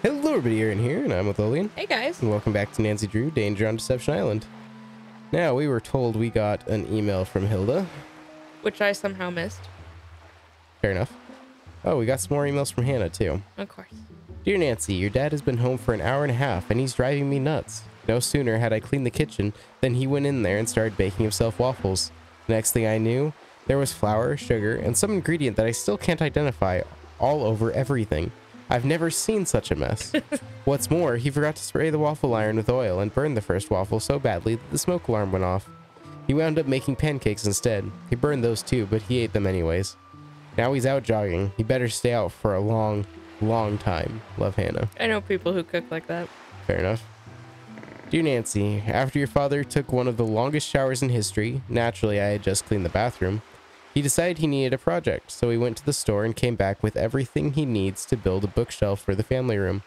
Hello, everybody, Aaron here, and I'm with Lolian. Hey guys. And welcome back to Nancy Drew Danger on Deception Island. Now, we were told we got an email from Hilda. Which I somehow missed. Fair enough. Oh, we got some more emails from Hannah, too. Of course. Dear Nancy, your dad has been home for an hour and a half, and he's driving me nuts. No sooner had I cleaned the kitchen than he went in there and started baking himself waffles. The next thing I knew, there was flour, sugar, and some ingredient that I still can't identify all over everything. I've never seen such a mess. What's more, he forgot to spray the waffle iron with oil and burned the first waffle so badly that the smoke alarm went off. He wound up making pancakes instead. He burned those too, but he ate them anyways. Now he's out jogging. He better stay out for a long, long time. Love Hannah. I know people who cook like that. Fair enough. Dear Nancy, after your father took one of the longest showers in history, naturally I had just cleaned the bathroom, he decided he needed a project, so he went to the store and came back with everything he needs to build a bookshelf for the family room.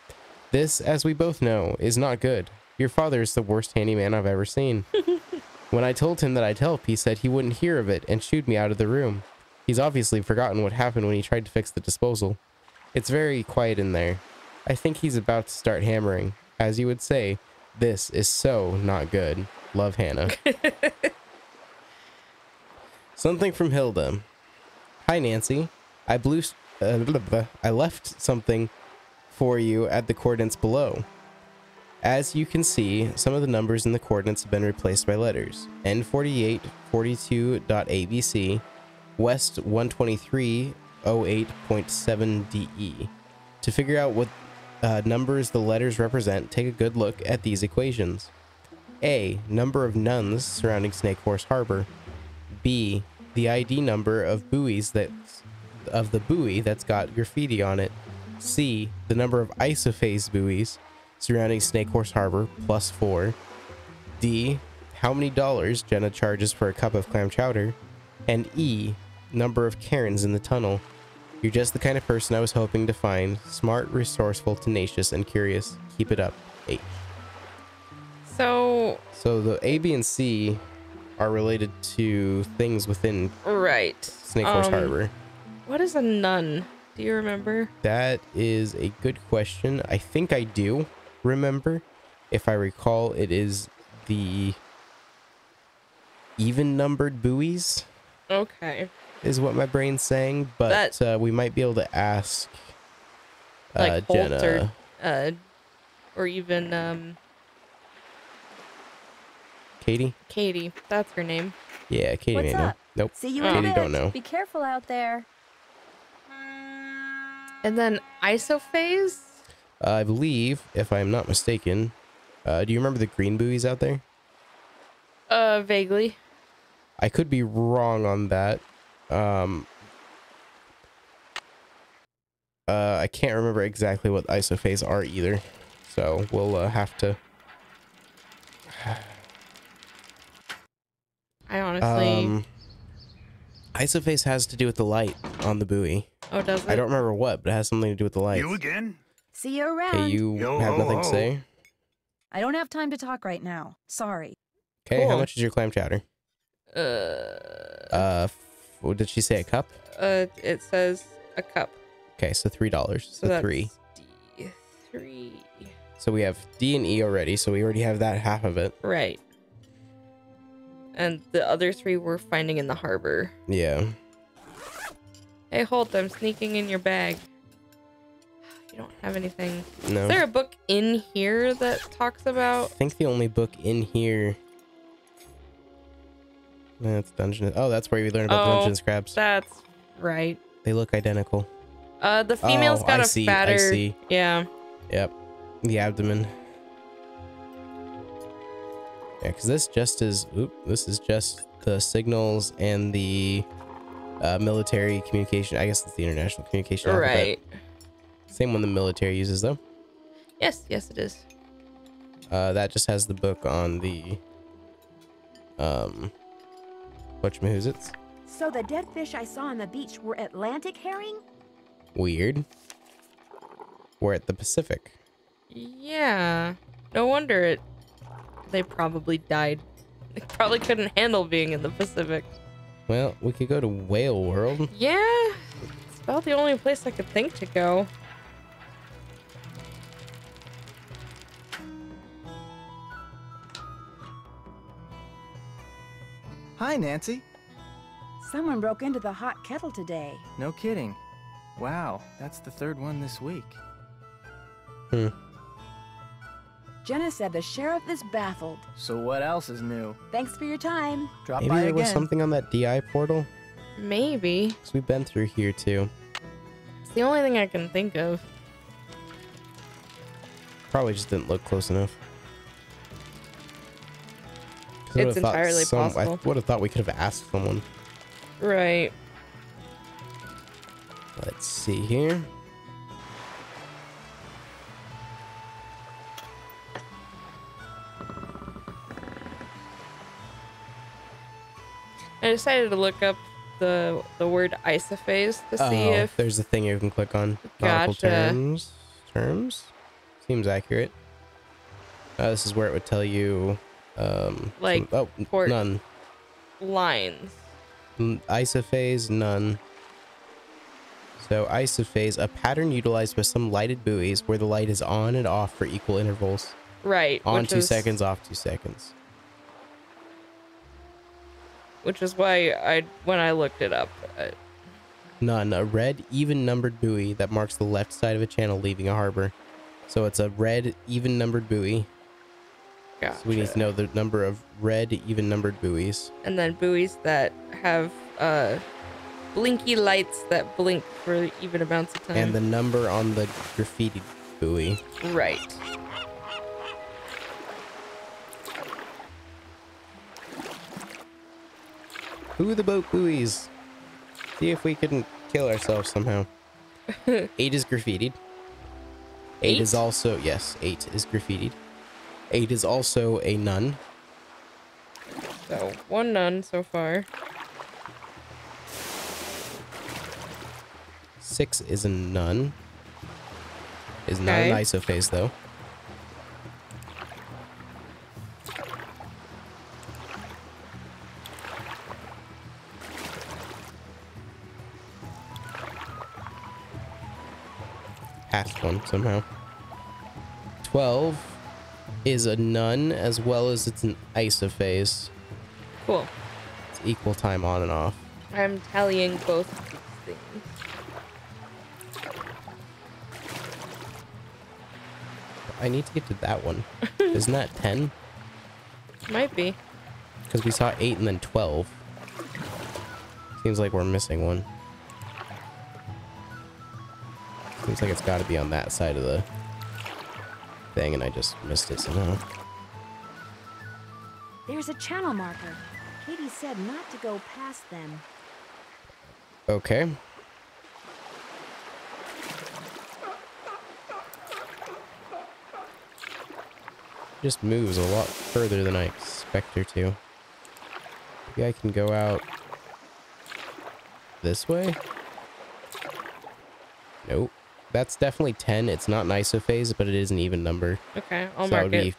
This, as we both know, is not good. Your father is the worst handyman I've ever seen. when I told him that I'd help, he said he wouldn't hear of it and shooed me out of the room. He's obviously forgotten what happened when he tried to fix the disposal. It's very quiet in there. I think he's about to start hammering. As you would say, this is so not good. Love Hannah. Something from Hilda. Hi, Nancy. I blew. Uh, I left something for you at the coordinates below. As you can see, some of the numbers in the coordinates have been replaced by letters. N48 42.ABC, West 123 08.7DE. To figure out what uh, numbers the letters represent, take a good look at these equations. A. Number of nuns surrounding Snake Horse Harbor. B. The ID number of buoys that of the buoy that's got graffiti on it. C. The number of isophase buoys surrounding Snake Horse Harbor plus four. D. How many dollars Jenna charges for a cup of clam chowder. And E. Number of cairns in the tunnel. You're just the kind of person I was hoping to find. Smart, resourceful, tenacious, and curious. Keep it up. H. So, So the A, B, and C are related to things within right. Snake Horse Um, Harbor. What is a nun? Do you remember? That is a good question. I think I do remember. If I recall, it is the even numbered buoys Okay. is what my brain's saying, but That- uh, we might be able to ask uh, Like Jenna. or uh or even um Katie? Katie. That's her name. Yeah, Katie What's may know. up? Nope. See you in a Katie bit. don't know. Be careful out there. And then isophase? Uh, I believe, if I'm not mistaken, uh, do you remember the green buoys out there? Uh vaguely. I could be wrong on that. Um, uh, I can't remember exactly what isophase are either, so we'll uh, have to. I honestly Um, isophase has to do with the light on the buoy. Oh does it? I don't remember what, but it has something to do with the light. You again? See you around. Okay, you Yo have ho nothing to say. I don't have time to talk right now. Sorry. Okay, how much is your clam chowder? Uh Uh, f- what did she say? A cup? uh it says a cup. Okay, so three dollars. So So that's three. D three. So we have D and E already. So we already have that half of it. Right. And the other three we're finding in the harbor. Yeah. Hey, Holt, I'm sneaking in your bag. You don't have anything. No. Is there a book in here that talks about? I think the only book in here. That's Dungeon. Oh, that's where we learn about Oh, Dungeness Crabs. That's right. They look identical. Uh, the female's Oh, got I a see, I fatter. see. Yeah. Yep. The abdomen. Yeah, because this just is. Oop, this is just the signals and the uh, military communication. I guess it's the international communication. alphabet. Right. Same one the military uses though. Yes. Yes, it is. Uh, that just has the book on the um, whatchamahoots. So the dead fish I saw on the beach were Atlantic herring? Weird. We're at the Pacific. Yeah. No wonder it they probably died. They probably couldn't handle being in the Pacific. Well, we could go to Whale World. Yeah, it's about the only place I could think to go. Hi, Nancy. Someone broke into the hot kettle today. No kidding. Wow, that's the third one this week. Hmm. Jenna said the sheriff is baffled. So what else is new? Thanks for your time. Drop Maybe by there again. was something on that DI portal. Maybe. Cause we've been through here too. It's the only thing I can think of. Probably just didn't look close enough. It's entirely some- possible. I would have thought we could have asked someone. Right. Let's see here. Decided to look up the the word isophase to see oh, if there's a thing you can click on. Nautical Gotcha. terms. Terms? Seems accurate. Uh, this is where it would tell you. Um, Like, some- oh, port- none. lines. N- Isophase, none. So isophase, a pattern utilized by some lighted buoys where the light is on and off for equal intervals. Right. On two is- seconds, off two seconds. Which is why I when I looked it up, uh, None. A red, even numbered buoy that marks the left side of a channel leaving a harbor. So it's a red, even numbered buoy. gotcha. So we need to know the number of red, even numbered buoys. And then buoys that have uh blinky lights that blink for even amounts of time. And the number on the graffiti buoy. right. Who the boat buoys? See if we couldn't kill ourselves somehow. eight is graffitied. Eight, is also yes, eight is graffitied. Eight is also a nun. So one nun so far. Six is a nun. Is not an Okay. isophase though. Passed one somehow. Twelve is a nun as well as it's an isophase. Cool. It's equal time on and off. I'm tallying both these things. I need to get to that one. Isn't that ten? Might be. Because we saw 8 and then 12. Seems like we're missing one. Seems like it's got to be on that side of the thing, and I just missed it somehow. There's a channel marker. Katie said not to go past them. Okay. Just moves a lot further than I expect her to. Maybe I can go out this way? Nope. That's definitely 10. It's not an isophase, but it is an even number. Okay, I'll so that mark would it. be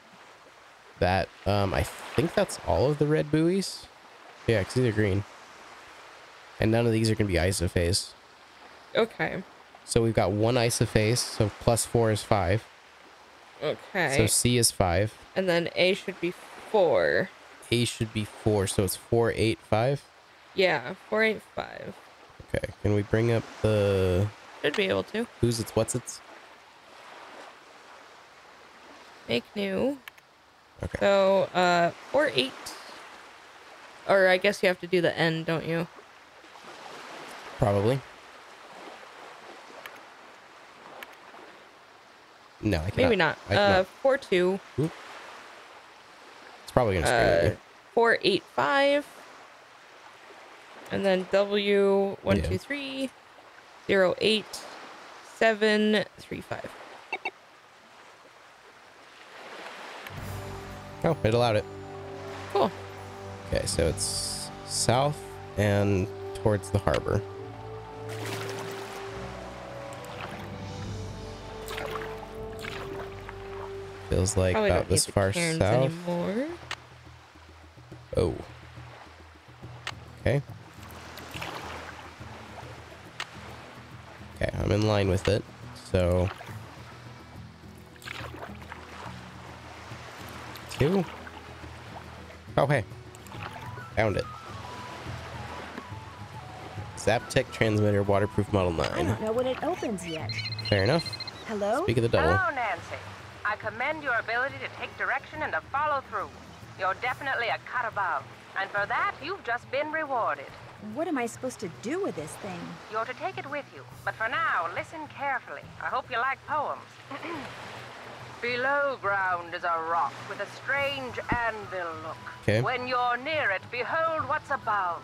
that. Um, I think that's all of the red buoys. Yeah, because these are green. And none of these are going to be isophase. Okay. So we've got one isophase, so plus four is five. Okay. So C is five. and then A should be four. A should be four, so it's four, eight, five. Yeah, four eight five. Okay, can we bring up the Should be able to. who's its what's its? Make new. Okay. So uh four eight. Or I guess you have to do the N, don't you? Probably. No, I cannot. Maybe not. I Uh cannot. four two. It's probably gonna scream at Uh me. four eight five. And then W one Yeah. two three zero eight seven three five. Oh, it allowed it. Cool. Okay, so it's south and towards the harbor. Feels like Probably about this far south. anymore. Oh. Okay. Okay, I'm in line with it. So. Two. Oh, hey. Found it. Zaptec transmitter waterproof model 9. I 9. don't know when it opens yet. Fair enough. Hello? Speak of the devil. Hello, Nancy. I commend your ability to take direction and to follow through. You're definitely a cut above. And for that, you've just been rewarded. What am I supposed to do with this thing? You're to take it with you. But for now, listen carefully. I hope you like poems. Below ground is a rock with a strange anvil look. 'Kay. When you're near it, behold what's above.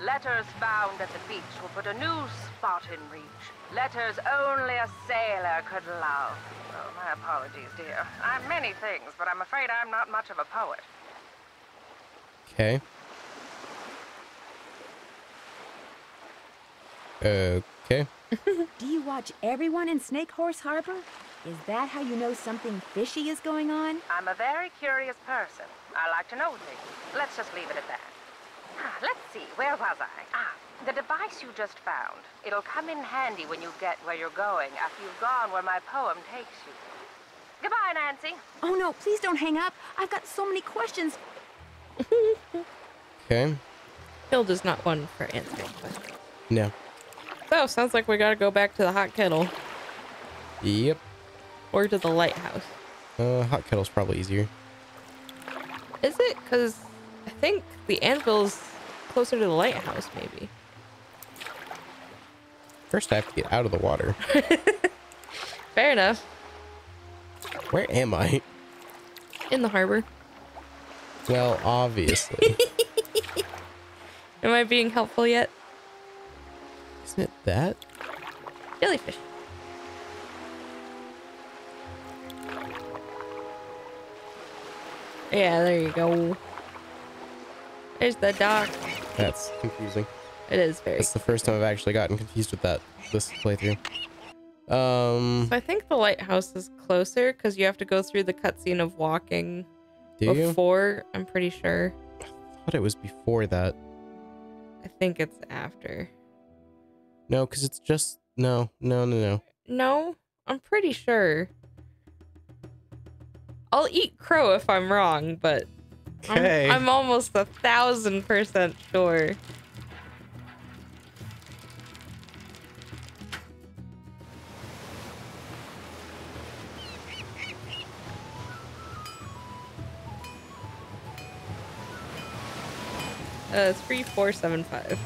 Letters found at the beach will put a new spot in reach. Letters only a sailor could love. Oh, my apologies, dear. I'm many things, but I'm afraid I'm not much of a poet. Okay. Okay. Do you watch everyone in Snake Horse Harbor? Is that how you know something fishy is going on? I'm a very curious person. I like to know things. Let's just leave it at that. Ah, Let's see, where was I? Ah, the device you just found. It'll come in handy when you get where you're going after you've gone where my poem takes you. Goodbye, Nancy. Oh no, please don't hang up. I've got so many questions. Okay. Hilda's not one for answering questions. No. So, sounds like we gotta go back to the hot kettle Yep. or to the lighthouse. Uh, hot kettle's probably easier. Is it? Because I think the anvil's closer to the lighthouse, maybe. First, I have to get out of the water. Fair enough. Where am I? In the harbor. Well, obviously. Am I being helpful yet? Isn't that? Jellyfish. Yeah, there you go. There's the dock. That's confusing. It is very. It's the first time I've actually gotten confused with that this playthrough. Um, So I think the lighthouse is closer because you have to go through the cutscene of walking do you? before. I'm pretty sure. I thought it was before that. I think it's after. No, because it's just no, no, no, no. No, I'm pretty sure. I'll eat crow if I'm wrong, but I'm- I'm, almost a thousand percent sure. Uh, three, four, seven, five.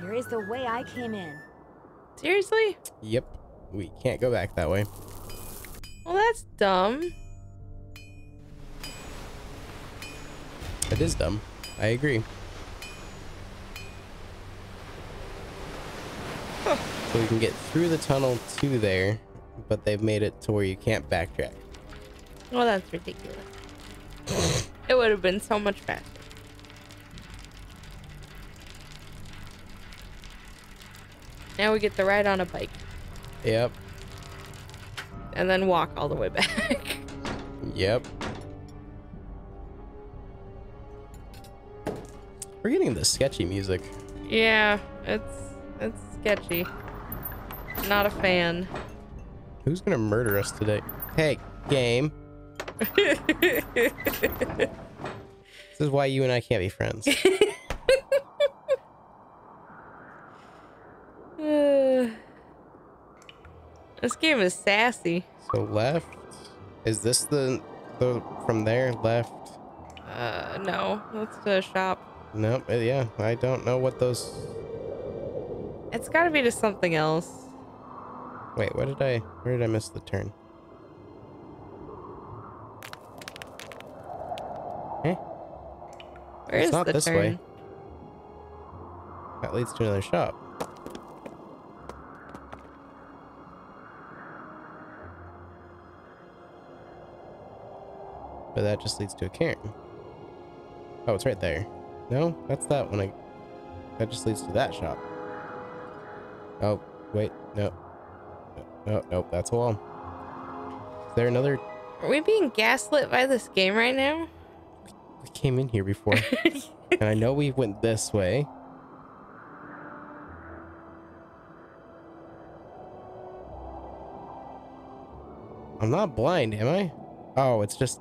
Here is the way I came in. Seriously? Yep. We can't go back that way. Well, that's dumb. That is dumb. I agree. So we can get through the tunnel to there, but they've made it to where you can't backtrack. Well, that's ridiculous. it would have been so much faster. Now we get to ride on a bike Yep. and then walk all the way back. Yep. We're getting the sketchy music. yeah, it's it's sketchy. Not a fan. Who's gonna murder us today? Hey, game. This is why you and I can't be friends. Uh, this game is sassy. So left. Is this the the from there left? Uh, no, that's the shop. Nope. uh, Yeah, I don't know what those. It's got to be to something else. Wait, what did I? Where did I miss the turn? Eh? Where It's is not the this turn? way. That leads to another shop. But that just leads to a cairn. Oh, it's right there. No, that's that one. I... that just leads to that shop. Oh, wait, no. No, no, nope, that's a wall. Is there another? Are we being gaslit by this game right now? We came in here before, and I know we went this way. I'm not blind, am I? Oh, it's just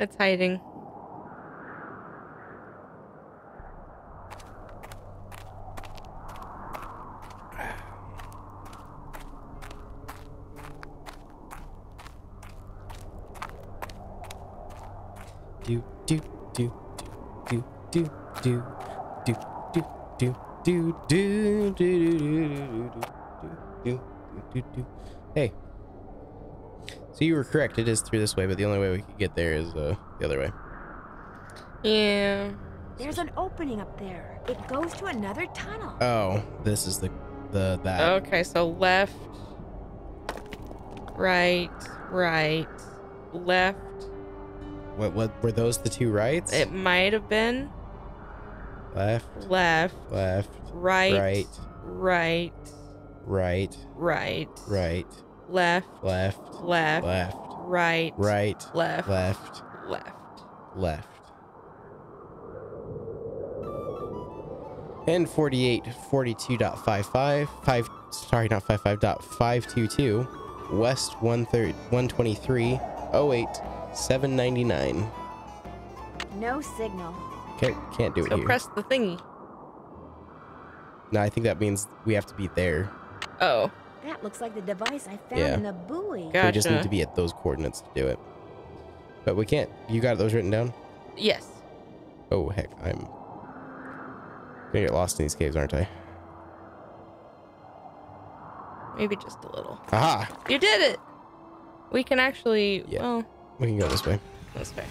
It's hiding. do do do do do do do do do do do do do do do do do do do Hey. So you were correct. It is through this way, but the only way we could get there is uh, the other way. Yeah. There's an opening up there. It goes to another tunnel. Oh, this is the the that. Okay, so left, right, right, left. What what were those the two rights? It might have been left, left, left, right, right, right, right, right, right, left, left, left, left, right, right, left, left, left. left. And 48, 42.55, 5, sorry, not 55, dot 522, West 130, 123, 08, 799. No signal. Can't, can't do it So here. press the thingy. no, I think that means we have to be there. Oh, That looks like the device I found Yeah. in the buoy. Gotcha. We just need to be at those coordinates to do it. But we can't. You got those written down? yes. Oh, heck. I'm gonna get lost in these caves, aren't I? Maybe just a little. Aha! You did it. We can actually. Yeah. Well, We can go this way. that's fair.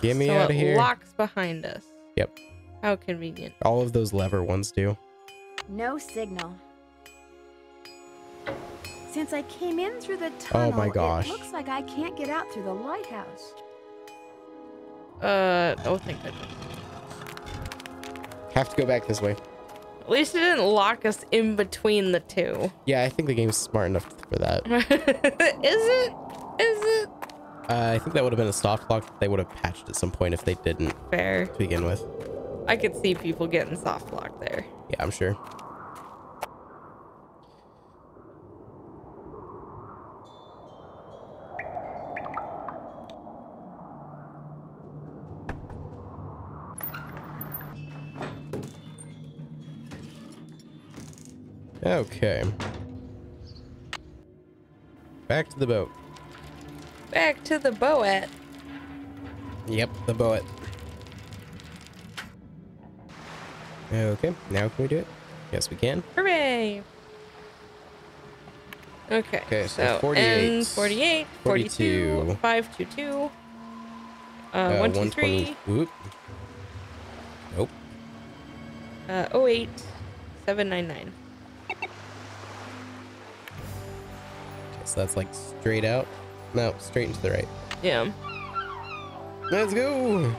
Get me so out of it here. locks behind us. Yep. How convenient. All of those lever ones do. No signal. Since I came in through the tunnel, Oh my gosh. it looks like I can't get out through the lighthouse. Uh, oh, thank goodness. Have to go back this way. At least it didn't lock us in between the two. Yeah, I think the game's smart enough for that. Is it? Is it? Uh, I think that would have been a soft lock they would have patched at some point if they didn't Fair. to begin with. I could see people getting soft locked there. Yeah, I'm sure. Okay. Back to the boat. Back to the boat. Yep, the boat. Okay, now can we do it? Yes, we can. Hooray! Okay. Okay, so so 48, N 48, 42, 42, 522, uh, Uh, 123, 120 Oop. Nope. uh, 08, 799. Okay, so that's like straight out. No, straight into the right. Yeah. Let's go.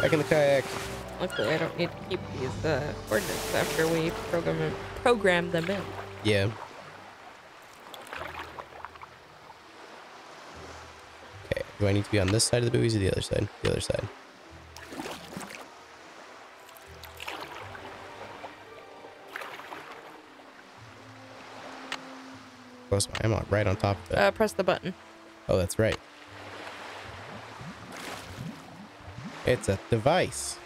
Back in the kayak. Luckily, I don't need to keep these uh, coordinates after we program them, program them in. Yeah. Okay, do I need to be on this side of the buoys or the other side? The other side. Close. I'm on, right on top of it. Uh, press the button. Oh, that's right. It's a device.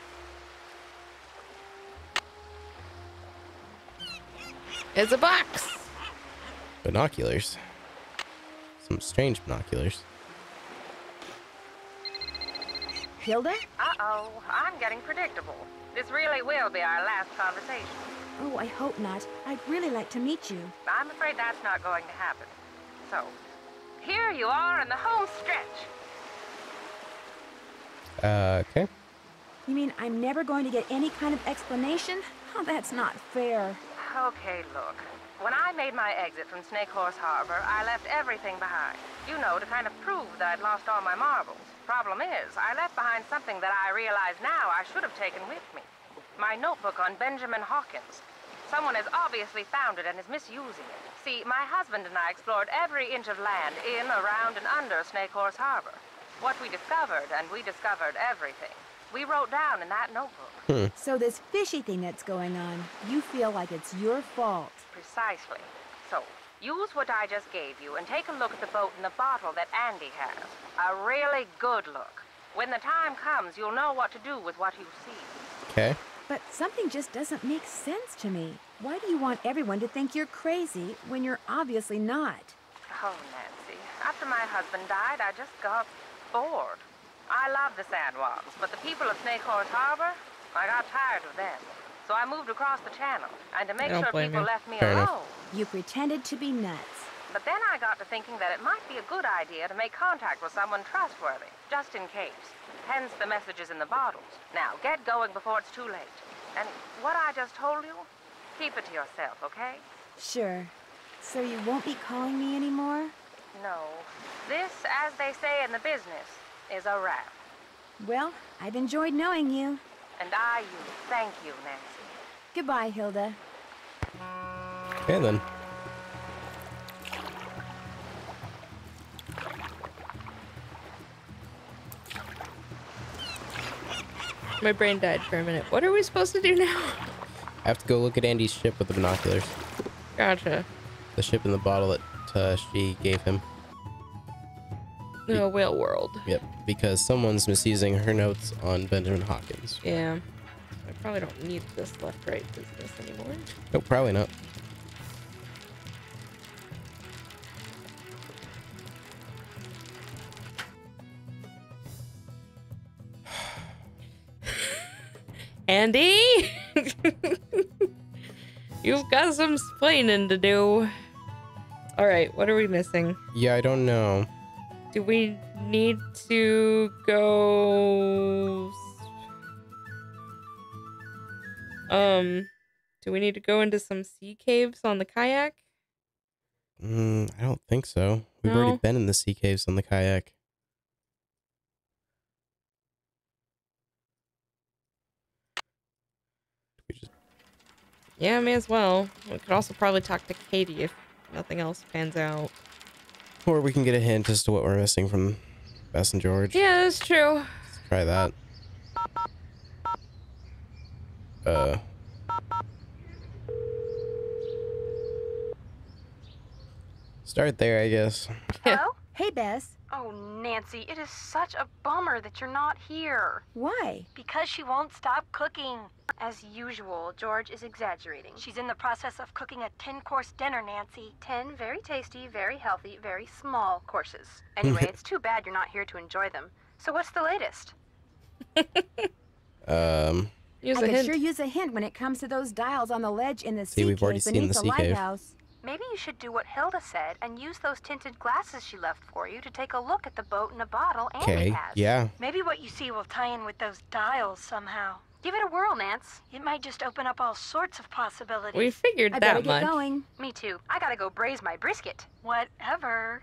It's a box. Binoculars. Some strange binoculars. Hilda? Uh-oh, I'm getting predictable. This really will be our last conversation. Oh, I hope not. I'd really like to meet you. I'm afraid that's not going to happen. So, here you are in the home stretch. Uh, okay. You mean I'm never going to get any kind of explanation? Oh, that's not fair. Okay, look. When I made my exit from Snake Horse Harbor, I left everything behind. You know, to kind of prove that I'd lost all my marbles. Problem is, I left behind something that I realize now I should have taken with me. My notebook on Benjamin Hawkins. Someone has obviously found it and is misusing it. See, my husband and I explored every inch of land in, around, and under Snake Horse Harbor. What we discovered, and we discovered everything. We wrote down in that notebook. Hmm. So this fishy thing that's going on, you feel like it's your fault. Precisely. So, use what I just gave you and take a look at the boat in the bottle that Andy has. A really good look. When the time comes, you'll know what to do with what you see. Okay. But something just doesn't make sense to me. Why do you want everyone to think you're crazy when you're obviously not? Oh, Nancy. After my husband died, I just got bored. I love the Sandwalks, but the people of Snake Horse Harbor, I got tired of them. So I moved across the channel, and to make sure people you. left me Fair alone. enough. You pretended to be nuts. But then I got to thinking that it might be a good idea to make contact with someone trustworthy, just in case. Hence the messages in the bottles. Now, get going before it's too late. And what I just told you, keep it to yourself, okay? Sure. So you won't be calling me anymore? No. This, as they say in the business, is a wrap. Well, I've enjoyed knowing you. And I you. Thank you, Nancy. Goodbye, Hilda. Okay then. My brain died for a minute. What are we supposed to do now? I have to go look at Andy's ship with the binoculars. Gotcha. The ship in the bottle that uh, she gave him. No, whale world. Yep. Because someone's misusing her notes on Benjamin Hawkins. Yeah. I probably don't need this left-right business anymore. Nope, probably not. Andy! You've got some explaining to do. Alright, what are we missing? Yeah, I don't know. Do we need to go... Um, do we need to go into some sea caves on the kayak? Mm, I don't think so. We've No. already been in the sea caves on the kayak. Just Yeah, may as well. We could also probably talk to Katie if nothing else pans out. Or we can get a hint as to what we're missing from Bess and George. Yeah, that's true. Let's try that. Uh. Start there, I guess. Hello? Hey, Bess. Oh, Nancy, it is such a bummer that you're not here. Why? Because she won't stop cooking. As usual, George is exaggerating. She's in the process of cooking a 10 course dinner, Nancy. 10 very tasty, very healthy, very small courses. Anyway, it's too bad you're not here to enjoy them. So, what's the latest? Um. Use I a could hint. sure use a hint when it comes to those dials on the ledge in the See, sea we've already cave seen beneath the the sea cave. lighthouse. Maybe you should do what Hilda said and use those tinted glasses she left for you to take a look at the boat in a bottle Andy Okay. has. Yeah. Maybe what you see will tie in with those dials somehow. Give it a whirl, Nance. It might just open up all sorts of possibilities. we figured I better that get going. Me too. I gotta go braise my brisket. Whatever.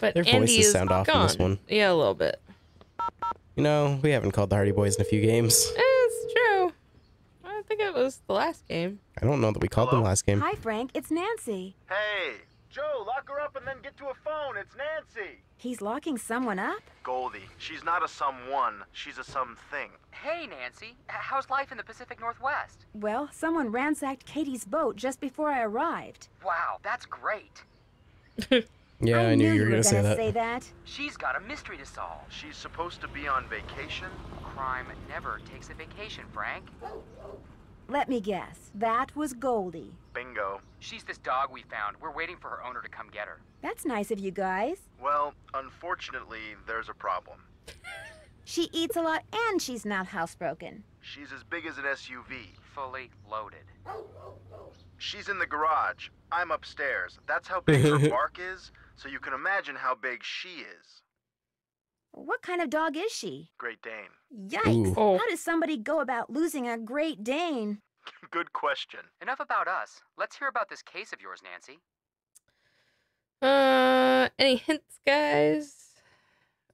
But Their Andy voices is sound off in this one. Yeah, a little bit. You know, we haven't called the Hardy Boys in a few games. Eh, It's true. I think it was the last game. I don't know that we called them Hello? last game. Hi, Frank. It's Nancy. Hey, Joe, lock her up and then get to a phone. It's Nancy. He's locking someone up? Goldie, she's not a someone. She's a something. Hey, Nancy. How's life in the Pacific Northwest? Well, someone ransacked Katie's boat just before I arrived. Wow, that's great. Yeah, I, knew you were gonna gonna say that. say that. She's got a mystery to solve. She's supposed to be on vacation. Crime never takes a vacation, Frank. Let me guess. That was Goldie. Bingo. She's this dog we found. We're waiting for her owner to come get her. That's nice of you guys. Well, unfortunately, there's a problem. She eats a lot and she's not housebroken. She's as big as an SUV. Fully loaded. She's in the garage. I'm upstairs. That's how big her bark is, so you can imagine how big she is. What kind of dog is she? Great Dane. Yikes. Ooh. Oh. How does somebody go about losing a Great Dane? Good question. Enough about us. Let's hear about this case of yours, Nancy. Uh, any hints, guys?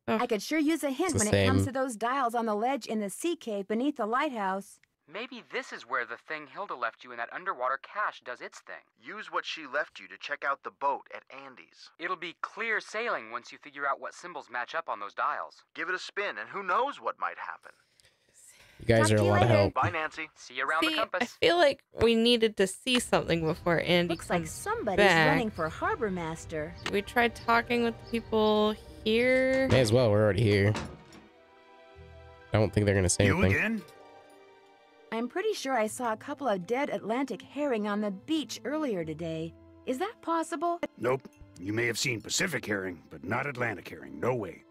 I could sure use a hint It's the when it comes to those dials on the ledge in the sea cave beneath the lighthouse. Maybe this is where the thing Hilda left you in that underwater cache does its thing. Use what she left you to check out the boat at Andy's. It'll be clear sailing once you figure out what symbols match up on those dials. Give it a spin, and who knows what might happen. You guys Talk are a you lot of help. Bye, Nancy. See you around See, the I feel like we needed to see something before Andy Looks like somebody's back. running for harbor master. We tried talking with the people here. May as well. We're already here. I don't think they're gonna say You anything. again? I'm pretty sure I saw a couple of dead Atlantic herring on the beach earlier today. Is that possible? Nope. You may have seen Pacific herring, but not Atlantic herring. No way.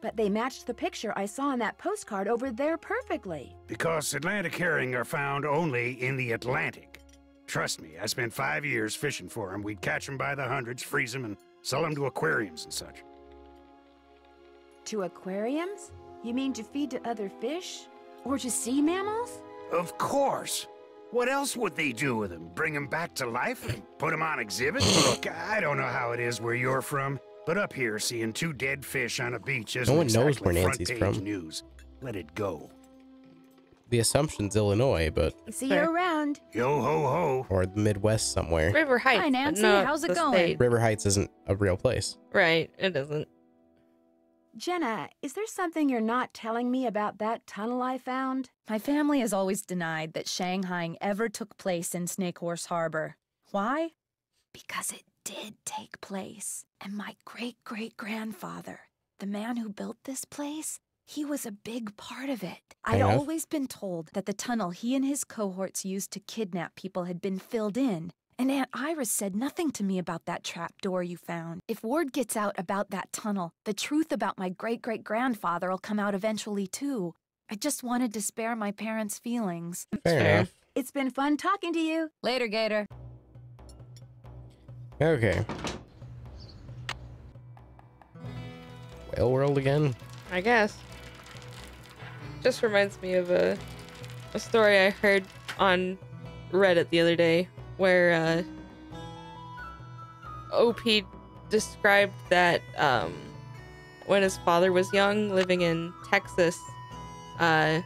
But they matched the picture I saw on that postcard over there perfectly. Because Atlantic herring are found only in the Atlantic. Trust me, I spent five years fishing for them. We'd catch them by the hundreds, freeze them, and sell them to aquariums and such. To aquariums? You mean to feed to other fish? Or to sea mammals? Of course. What else would they do with them? Bring them back to life and put them on exhibit? Look, I don't know how it is where you're from, but up here, seeing two dead fish on a beach isn't one knows exactly where Nancy's front-page from. news. Let it go. The assumption's Illinois, but See you around. Yo ho ho. or the Midwest somewhere. River Heights. Hi, Nancy. not How's it the going? state. River Heights isn't a real place. Right, it isn't. Jenna, is there something you're not telling me about that tunnel I found? My family has always denied that Shanghai ever took place in Snake Horse Harbor. Why? Because it did take place. And my great great grandfather, the man who built this place, he was a big part of it. I'd always been told that the tunnel he and his cohorts used to kidnap people had been filled in. And Aunt Iris said nothing to me about that trap door you found. If word gets out about that tunnel, the truth about my great great grandfather will come out eventually, too. I just wanted to spare my parents' feelings. Fair, fair. enough. It's been fun talking to you. Later, Gator. Okay. Whale World again? I guess. Just reminds me of a a story I heard on Reddit the other day where uh, OP described that um, when his father was young, living in Texas, uh,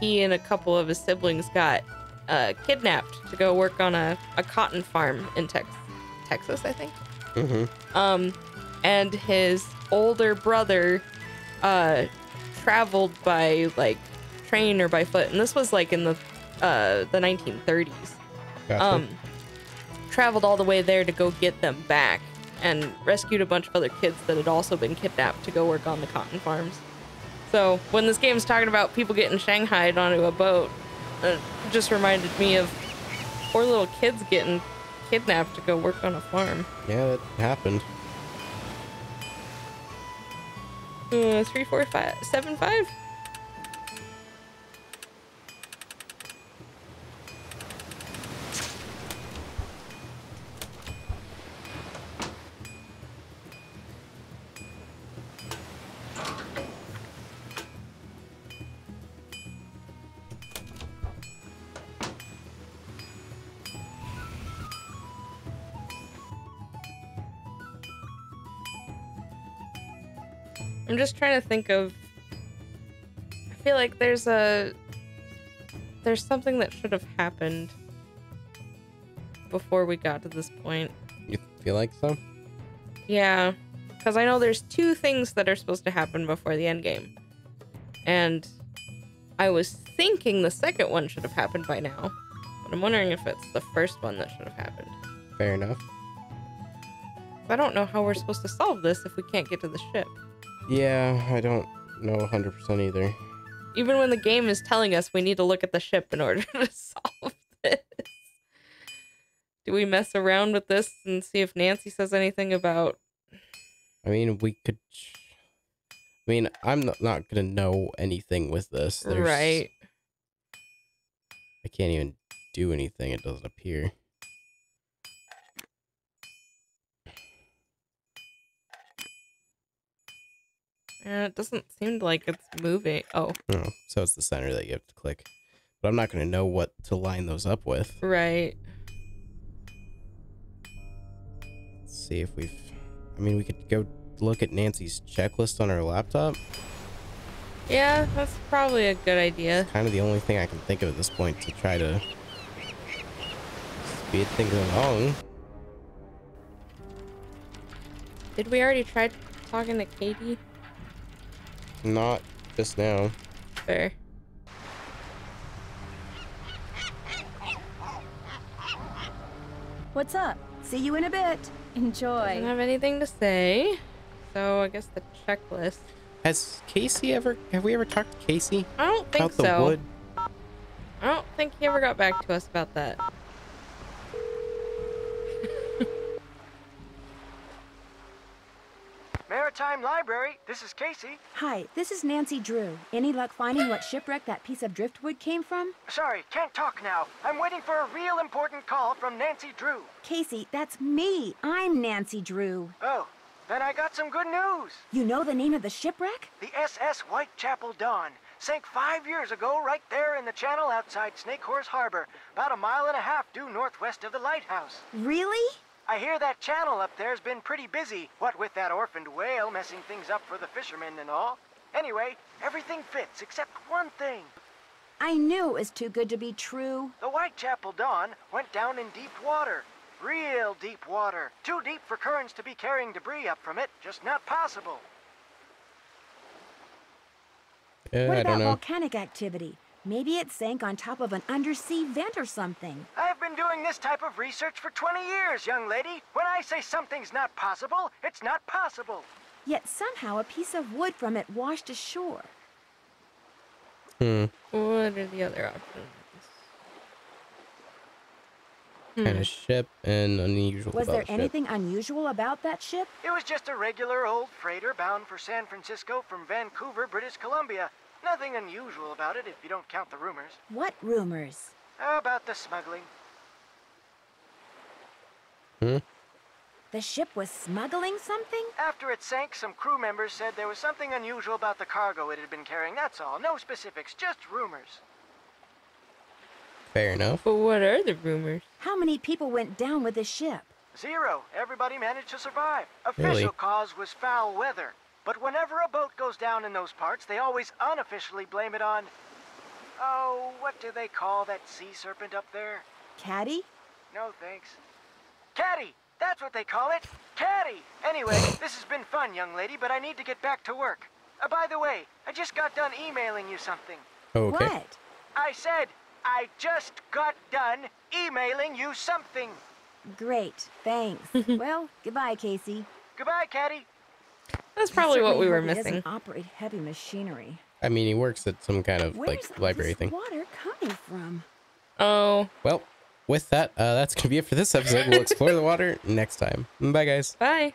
he and a couple of his siblings got uh, kidnapped to go work on a, a cotton farm in Tex- Texas, I think. Mm-hmm. Um, and his older brother uh, traveled by like train or by foot, and this was like in the uh, the 1930s. Gotcha. Um, traveled all the way there to go get them back, and rescued a bunch of other kids that had also been kidnapped to go work on the cotton farms. So when this game's talking about people getting shanghaied onto a boat, it just reminded me of poor little kids getting kidnapped to go work on a farm. yeah, that happened. Uh, three, four, five, seven, five. Just trying to think of. I feel like there's a. There's something that should have happened before we got to this point. You feel like so? Yeah, because I know there's two things that are supposed to happen before the end game, and I was thinking the second one should have happened by now, but I'm wondering if it's the first one that should have happened. Fair enough. I don't know how we're supposed to solve this if we can't get to the ship. Yeah, I don't know 100% either. Even when the game is telling us we need to look at the ship in order to solve this. Do we mess around with this and see if Nancy says anything about I mean, we could. I mean, I'm not, not gonna know anything with this. There's, right? I can't even do anything. It doesn't appear. Uh, it doesn't seem like it's moving. Oh, Oh, so it's the center that you have to click. But I'm not gonna know what to line those up with. right. Let's see if we've. I mean, we could go look at Nancy's checklist on her laptop. Yeah, that's probably a good idea. Kind of the only thing I can think of at this point to try to speed things along. Did we already try talking to Katie? Not just now. Fair. What's up? See you in a bit. Doesn't Enjoy. have anything to say. So I guess the checklist. Has Casey ever? Have we ever talked to Casey I don't think about the so. wood? I don't think he ever got back to us about that. Maritime Library, this is Casey. Hi, this is Nancy Drew. Any luck finding what shipwreck that piece of driftwood came from? Sorry, can't talk now. I'm waiting for a real important call from Nancy Drew. Casey, that's me. I'm Nancy Drew. Oh, then I got some good news. You know the name of the shipwreck? The SS Whitechapel Dawn sank five years ago right there in the channel outside Snake Horse Harbor, about a mile and a half due northwest of the lighthouse. Really? I hear that channel up there's been pretty busy, what with that orphaned whale messing things up for the fishermen and all. Anyway, everything fits except one thing. I knew it was too good to be true. The Whitechapel Dawn went down in deep water. Real deep water. Too deep for currents to be carrying debris up from it. Just not possible. Uh, what I about don't know. volcanic activity? Maybe it sank on top of an undersea vent or something. I've been doing this type of research for 20 years, young lady. When I say something's not possible, it's not possible. Yet somehow a piece of wood from it washed ashore. Hmm. What are the other options? Hmm. Kind of ship and unusual Was about there ship. anything unusual about that ship? It was just a regular old freighter bound for San Francisco from Vancouver, British Columbia. Nothing unusual about it if you don't count the rumors. What rumors? About the smuggling. Hmm? The ship was smuggling something? After it sank, some crew members said there was something unusual about the cargo it had been carrying. That's all. No specifics, just rumors. Fair enough. But what are the rumors? How many people went down with the ship? Zero. Everybody managed to survive. Official Really? cause was foul weather. But whenever a boat goes down in those parts, they always unofficially blame it on. Oh, what do they call that sea serpent up there? Caddy? No thanks. Caddy! That's what they call it! Caddy! Anyway, this has been fun, young lady, but I need to get back to work. Uh, by the way, I just got done emailing you something. Okay. What? I said, I just got done emailing you something. Great, thanks. well, goodbye, Casey. Goodbye, Caddy. That's probably what we were missing. Operate heavy machinery. I mean, he works at some kind of Where's like all library this thing. water coming from? Oh, Well, with that, uh, that's gonna be it for this episode. We'll explore the water next time. Bye, guys. bye.